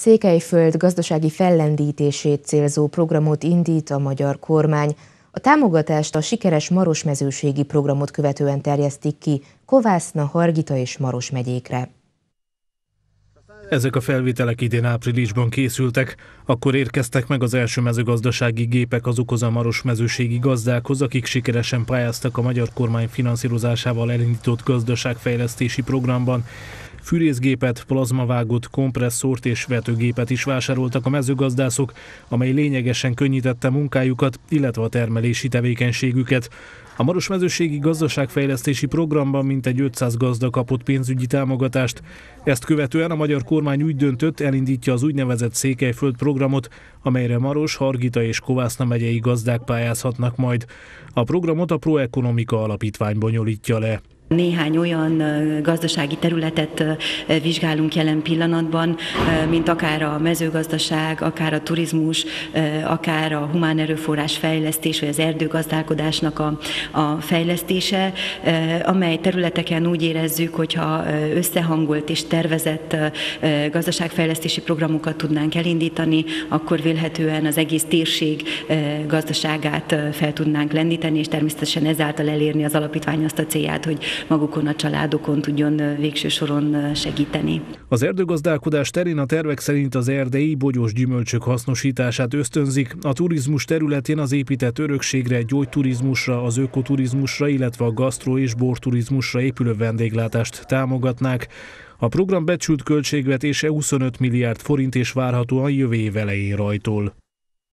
Székelyföld gazdasági fellendítését célzó programot indít a magyar kormány. A támogatást a sikeres Marosmezőségi programot követően terjesztik ki Kovászna, Hargita és Maros megyékre. Ezek a felvételek idén áprilisban készültek, akkor érkeztek meg az első mezőgazdasági gépek azokhoz a maros mezőségi gazdákhoz, akik sikeresen pályáztak a magyar kormány finanszírozásával elindított gazdaságfejlesztési programban. Fűrészgépet, plazmavágót, kompresszort és vetőgépet is vásároltak a mezőgazdászok, amely lényegesen könnyítette munkájukat, illetve a termelési tevékenységüket. A Maros Mezőségi Gazdaságfejlesztési Programban mintegy 500 gazda kapott pénzügyi támogatást. Ezt követően a magyar kormány úgy döntött, elindítja az úgynevezett Székelyföld programot, amelyre Maros, Hargita és Kovászna megyei gazdák pályázhatnak majd. A programot a Proekonomika Alapítvány bonyolítja le. Néhány olyan gazdasági területet vizsgálunk jelen pillanatban, mint akár a mezőgazdaság, akár a turizmus, akár a humán erőforrás fejlesztés, vagy az erdőgazdálkodásnak a, a fejlesztése, amely területeken úgy érezzük, hogyha összehangolt és tervezett gazdaságfejlesztési programokat tudnánk elindítani, akkor vélhetően az egész térség gazdaságát fel tudnánk lendíteni, és természetesen ezáltal elérni az alapítvány azt a célját, hogy magukon a családokon tudjon végső soron segíteni. Az erdőgazdálkodás terén a tervek szerint az erdei bogyós gyümölcsök hasznosítását ösztönzik, a turizmus területén az épített örökségre, gyógyturizmusra, az ökoturizmusra, illetve a gasztro- és borturizmusra épülő vendéglátást támogatnák. A program becsült költségvetése 25 milliárd forint és várhatóan jövő év elején rajtól.